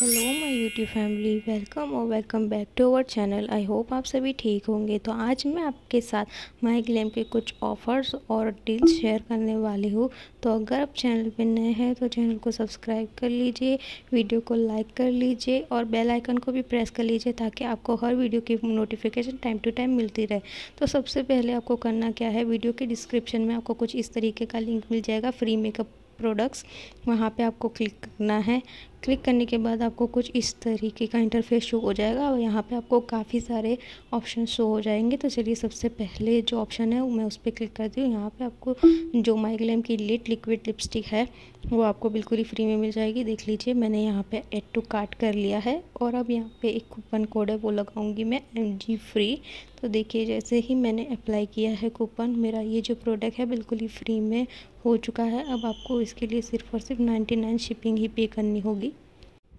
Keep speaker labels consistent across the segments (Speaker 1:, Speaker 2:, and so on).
Speaker 1: Hello my YouTube family welcome और welcome back to our channel I hope आप सभी ठीक होंगे। तो आज मैं आपके साथ माई ग्लैम के कुछ ऑफ़र्स और डील्स शेयर करने वाली हूँ। तो अगर आप चैनल पर नए हैं तो चैनल को सब्सक्राइब कर लीजिए वीडियो को लाइक कर लीजिए और बेल आइकन को भी प्रेस कर लीजिए ताकि आपको हर वीडियो की नोटिफिकेशन टाइम टू टाइम मिलती रहे। तो सबसे पहले आपको करना क्या है वीडियो के डिस्क्रिप्शन में आपको कुछ इस तरीके का लिंक मिल जाएगा फ्री मेकअप प्रोडक्ट्स वहाँ पे आपको क्लिक करना है। क्लिक करने के बाद आपको कुछ इस तरीके का इंटरफेस शो हो जाएगा और यहाँ पे आपको काफ़ी सारे ऑप्शन शो हो जाएँगे। तो चलिए सबसे पहले जो ऑप्शन है, मैं उस पर क्लिक करती हूँ। यहाँ पे आपको जो माइग्लैम की लिट लिक्विड लिपस्टिक है, वो आपको बिल्कुल ही फ्री में मिल जाएगी। देख लीजिए, मैंने यहाँ पे एड टू कार्ट कर लिया है और अब यहाँ पे एक कूपन कोड है, वो लगाऊँगी मैं एम जी फ्री तो देखिए, जैसे ही मैंने अप्लाई किया है कूपन मेरा ये जो प्रोडक्ट है, बिल्कुल ही फ्री में हो चुका है। अब आपको इसके लिए सिर्फ़ और सिर्फ़ नाइन्टी नाइन शिपिंग ही पे करनी होगी।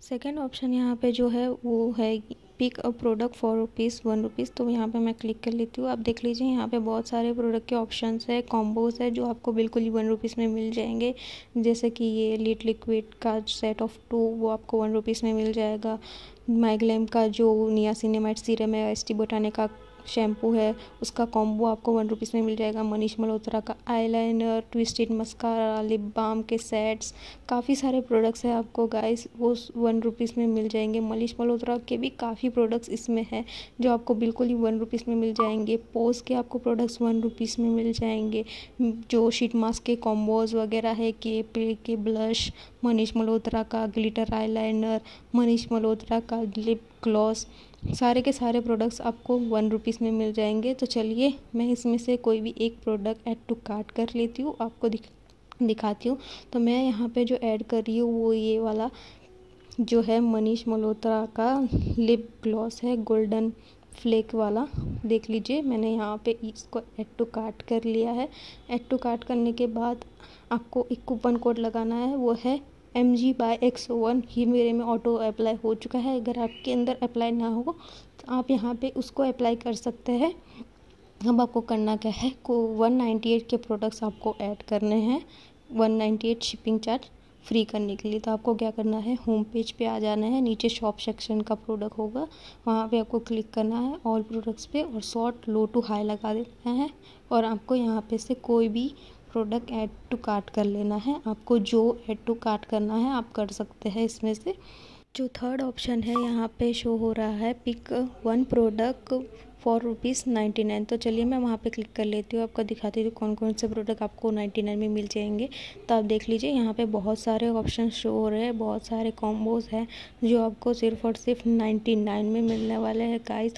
Speaker 1: सेकेंड ऑप्शन यहाँ पे जो है, वो है pick a product for rupees one rupees तो यहाँ पे मैं क्लिक कर लेती हूँ। आप देख लीजिए, यहाँ पे बहुत सारे प्रोडक्ट के ऑप्शंस है कॉम्बोज है, जो आपको बिल्कुल ही वन रुपीज़ में मिल जाएँगे। जैसे कि ये लिट लिक्विड का सेट ऑफ़ टू वो आपको वन रुपीज़ में मिल जाएगा। माइग्लैम का जो नियासिनेमाइट सीरम है एस टी बोटाने का शैम्पू है, उसका कॉम्बो आपको वन रुपीज़ में मिल जाएगा। मनीष मल्होत्रा का eyeliner twisted mascara lip balm के सेट्स काफ़ी सारे प्रोडक्ट्स हैं आपको गाइस वो वन रुपीज़ में मिल जाएँगे। मनीष मल्होत्रा के भी काफ़ी प्रोडक्ट्स इसमें हैं, जो आपको बिल्कुल ही वन रुपीज़ में मिल जाएँगे। पोज के आपको प्रोडक्ट्स वन रुपीज़ में मिल जाएँगे। जो शीट मास्क के कॉम्बोज वगैरह है, के पे के ब्लश मनीष मल्होत्रा का ग्लिटर आईलाइनर मनीष मल्होत्रा का लिप ग्लॉस सारे के सारे प्रोडक्ट्स आपको वन रुपीज़ में मिल जाएँगे। तो चलिए, मैं इसमें से कोई भी एक प्रोडक्ट ऐड टू कार्ट कर लेती हूँ, आपको दिख, दिखाती हूँ। तो मैं यहाँ पे जो ऐड कर रही हूँ, वो ये वाला जो है मनीष मल्होत्रा का लिप ग्लॉस है गोल्डन फ्लेक वाला। देख लीजिए, मैंने यहाँ पे इसको ऐड टू कार्ट कर लिया है। ऐड टू कार्ट करने के बाद आपको एक कूपन कोड लगाना है, वो है M G buy X one ये मेरे में ऑटो अप्लाई हो चुका है। अगर आपके अंदर अप्लाई ना हो तो आप यहाँ पे उसको अप्लाई कर सकते हैं। अब आपको करना क्या है? को वन नाइन्टी एट के प्रोडक्ट्स आपको ऐड करने हैं। One ninety eight shipping charge free करने के लिए। तो आपको क्या करना है? होम पेज पे आ जाना है। नीचे शॉप सेक्शन का प्रोडक्ट होगा। वहाँ पे आपको क्लिक करना है ऑल प्रोडक्ट्स पे और शॉर्ट लो टू हाई लगा देना है। और आपको यहाँ पे से कोई भी प्रोडक्ट ऐड टू कार्ट कर लेना है। आपको जो ऐड टू कार्ट करना है, आप कर सकते हैं इसमें से। जो थर्ड ऑप्शन है, यहाँ पे शो हो रहा है pick one product for rupees ninety nine तो चलिए मैं वहाँ पे क्लिक कर लेती हूँ, आपको दिखाती हूँ कौन कौन से प्रोडक्ट आपको नाइन्टी नाइन में मिल जाएँगे। तो आप देख लीजिए, यहाँ पे बहुत सारे ऑप्शन शो हो रहे हैं, बहुत सारे कॉम्बोज हैं, जो आपको सिर्फ़ और सिर्फ़ नाइन्टी नाइन में मिलने वाले हैं। गाइस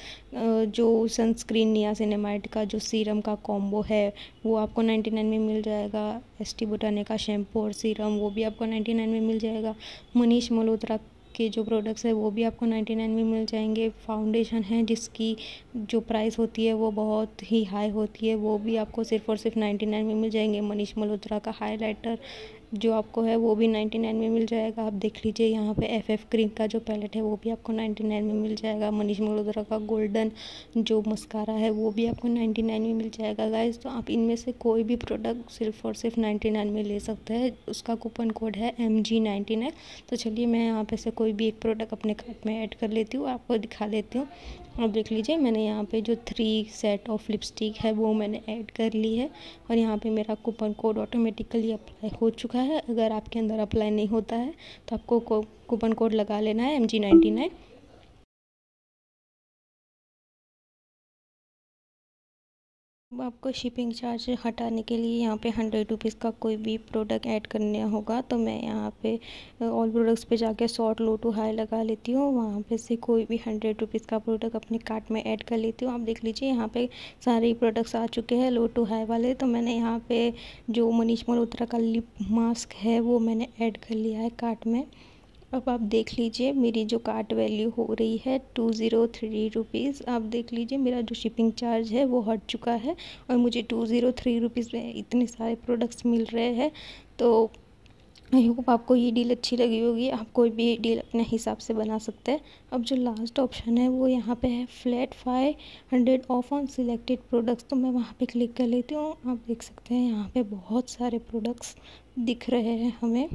Speaker 1: जो सनस्क्रीन या सिनेमाइट का जो सीरम का कॉम्बो है, वो आपको नाइन्टी नाइन में मिल जाएगा। एस टी बुटाने का शैम्पू और सीरम वो भी आपको नाइन्टी नाइन में मिल जाएगा। मनीष मल्होत्रा के जो प्रोडक्ट्स है, वो भी आपको नाइन्टी नाइन में मिल जाएँगे। फाउंडेशन है जिसकी जो प्राइस होती है, वो बहुत ही हाई होती है। वो भी आपको सिर्फ़ और सिर्फ़ नाइन्टी नाइन में मिल जाएँगे। मनीष मल्होत्रा का हाईलाइटर जो आपको है वो भी नाइन्टी नाइन में मिल जाएगा। आप देख लीजिए यहाँ पे एफ़ एफ़ क्रीम का जो पैलेट है वो भी आपको नाइन्टी नाइन में मिल जाएगा। मनीष मल्होत्रा का गोल्डन जो मस्कारा है वो भी आपको नाइन्टी नाइन में मिल जाएगा। गाइज़ तो आप इनमें से कोई भी प्रोडक्ट सिर्फ़ और सिर्फ़ नाइन्टी नाइन में ले सकते हैं। उसका कूपन कोड है एम जी नाइन्टी नाइन। तो चलिए मैं यहाँ पे से कोई भी एक प्रोडक्ट अपने कार्ट में ऐड कर लेती हूँ, आपको दिखा देती हूँ। अब देख लीजिए, मैंने यहाँ पे जो थ्री सेट ऑफ़ लिपस्टिक है, वो मैंने ऐड कर ली है और यहाँ पे मेरा कूपन कोड ऑटोमेटिकली अप्लाई हो चुका है। अगर आपके अंदर अप्लाई नहीं होता है तो आपको कूपन कोड लगा लेना है एम जी नाइन्टी नाइन आपको शिपिंग चार्ज हटाने के लिए यहाँ पे हंड्रेड रुपीज़ का कोई भी प्रोडक्ट ऐड करना होगा तो मैं यहाँ पे ऑल प्रोडक्ट्स पे जाके शॉर्ट लो टू हाई लगा लेती हूँ। वहाँ पे से कोई भी हंड्रेड रुपीज़ का प्रोडक्ट अपने कार्ट में ऐड कर लेती हूँ। आप देख लीजिए, यहाँ पे सारे प्रोडक्ट्स आ चुके हैं लो टू हाई वाले तो मैंने यहाँ पर जो मनीष मल्होत्रा का लिप मास्क है, वो मैंने ऐड कर लिया है कार्ट में। अब आप देख लीजिए, मेरी जो कार्ट वैल्यू हो रही है टू ज़ीरो थ्री रुपीज़ आप देख लीजिए, मेरा जो शिपिंग चार्ज है वो हट चुका है और मुझे टू ज़ीरो थ्री रुपीज़ में इतने सारे प्रोडक्ट्स मिल रहे हैं। तो आई होप आपको ये डील अच्छी लगी होगी, आप कोई भी डील अपने हिसाब से बना सकते हैं। अब जो लास्ट ऑप्शन है वो यहाँ पे है flat five hundred off on selected products तो मैं वहाँ पे क्लिक कर लेती हूँ, आप देख सकते हैं यहाँ पे बहुत सारे प्रोडक्ट्स दिख रहे हैं हमें।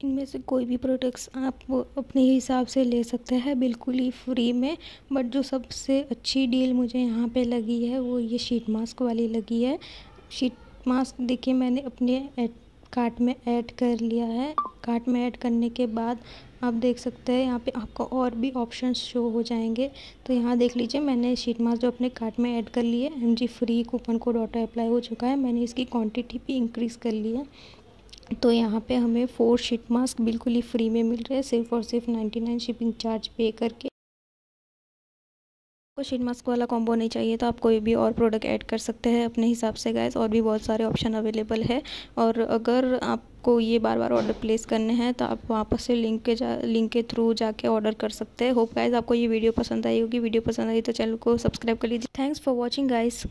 Speaker 1: इनमें से कोई भी प्रोडक्ट्स आप अपने हिसाब से ले सकते हैं, बिल्कुल ही फ्री में। बट जो सबसे अच्छी डील मुझे यहाँ पे लगी है, वो ये शीट मास्क वाली लगी है। शीट मास्क देखिए, मैंने अपने कार्ट में ऐड कर लिया है। कार्ट में ऐड करने के बाद आप देख सकते हैं, यहाँ पे आपको और भी ऑप्शंस शो हो जाएँगे। तो यहाँ देख लीजिए, मैंने शीट मास्क जो अपने कार्ट में ऐड कर लिए M G free coupon code auto apply हो चुका है। मैंने इसकी क्वांटिटी भी इंक्रीज़ कर ली है। तो यहाँ पे हमें फोर शीट मास्क बिल्कुल ही फ्री में मिल रहे हैं, सिर्फ़ और सिर्फ़ नाइन्टी नाइन शिपिंग चार्ज पे करके। आपको शीट मास्क वाला कॉम्बो नहीं चाहिए तो आप कोई भी और प्रोडक्ट ऐड कर सकते हैं अपने हिसाब से गैस और भी बहुत सारे ऑप्शन अवेलेबल है। और अगर आपको ये बार बार ऑर्डर प्लेस करने हैं तो आप वापस से लिंक के जा लिंक के थ्रू जाके ऑर्डर कर सकते हैं। होप गाइज़ आपको ये वीडियो पसंद आई होगी। वीडियो पसंद आई तो चैनल को सब्सक्राइब कर लीजिए। Thanks for watching guys